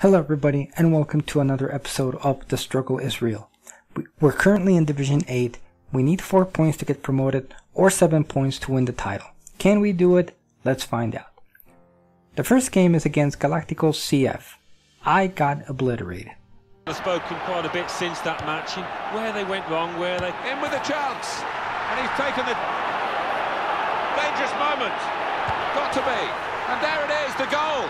Hello, everybody, and welcome to another episode of The Struggle is Real. We- We're currently in Division 8. We need 4 points to get promoted or 7 points to win the title. Can we do it? Let's find out. The first game is against Galactical CF. I got obliterated. I've spoken quite a bit since that match, and where they went wrong, where they in with a chance, and he's taken the dangerous moment. Got to be, and there it is, the goal.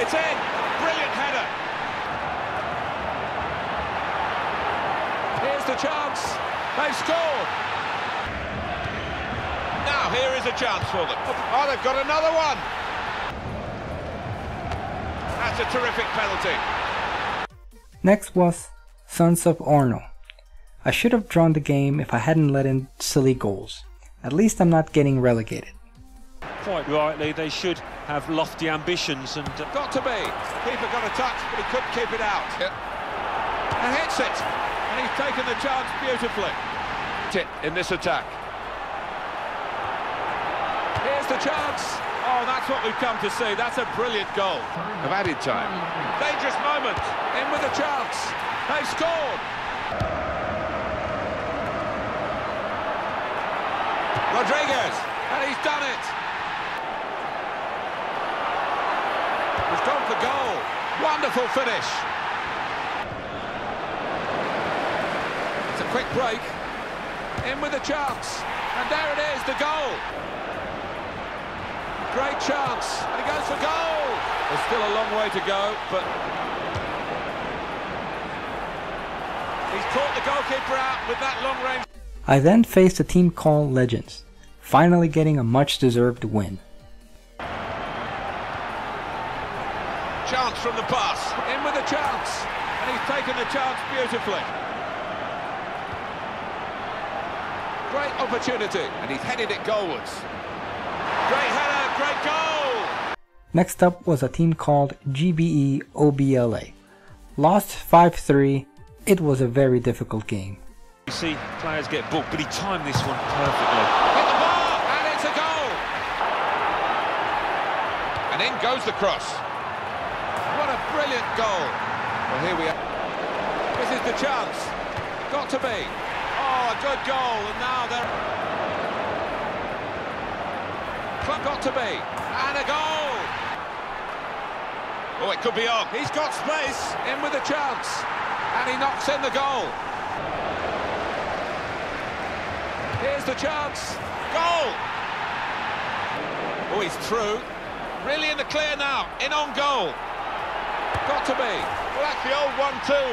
It's in, brilliant header. Here's the chance, they've scored. Now here is a chance for them. Oh, they've got another one. That's a terrific penalty. Next was Sons of Orno. I should have drawn the game if I hadn't let in silly goals. At least I'm not getting relegated. quite rightly they should have lofty ambitions and uh, Got to be. Keeper got a touch, but he couldn't keep it out. And hits it. And he's taken the chance beautifully. It in this attack. Here's the chance. Oh, that's what we've come to see. That's a brilliant goal. Of added time. Dangerous moment. In with a chance. They've scored. Rodriguez. And he's done it. He's gone for goal. Wonderful finish. It's a quick break. In with a chance. And there it is, the goal. Great chance. And he goes for goal. There's still a long way to go, but... He's caught the goalkeeper out with that long range. I then faced a team called Legends, finally getting a much deserved win. Chance from the pass. In with a chance. And he's taken the chance beautifully. Great opportunity. And he's headed it goalwards. Great header, great goal. Next up was a team called GBE OBLA. Lost 5-3. It was a very difficult game. you see players get booked, but he timed this one perfectly. Hit the bar, and it's a goal. And in goes the cross. Brilliant goal. Well, here we are. This is the chance. Got to be. Oh, a good goal, and now they're... Got to be. And a goal. Oh, it could be on. He's got space. In with a chance. And he knocks in the goal. Here's the chance. Goal! Oh, he's through. Really in the clear now. In on goal. Got to be. Well, that's the old one-two.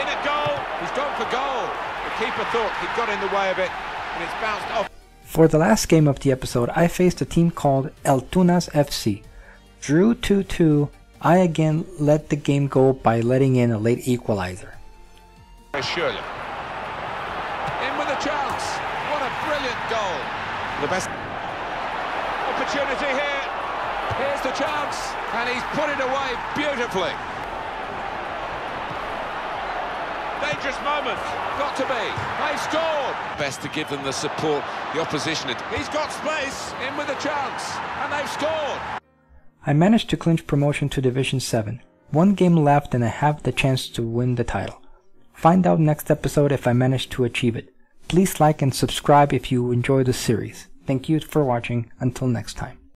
In at goal. He's gone for goal. The keeper thought he'd got in the way of it, and it's bounced off. For the last game of the episode, I faced a team called El Tunas FC. Drew 2-2. I again let the game go by letting in a late equalizer. Surely. In with a chance. What a brilliant goal. The best opportunity here. Here's the chance, and he's put it away beautifully. Dangerous moment. Got to be. They scored. Best to give them the support the opposition. He's got space. In with a chance, and they've scored. I managed to clinch promotion to Division 7. One game left and I have the chance to win the title. Find out next episode if I manage to achieve it. Please like and subscribe if you enjoy the series. Thank you for watching. Until next time.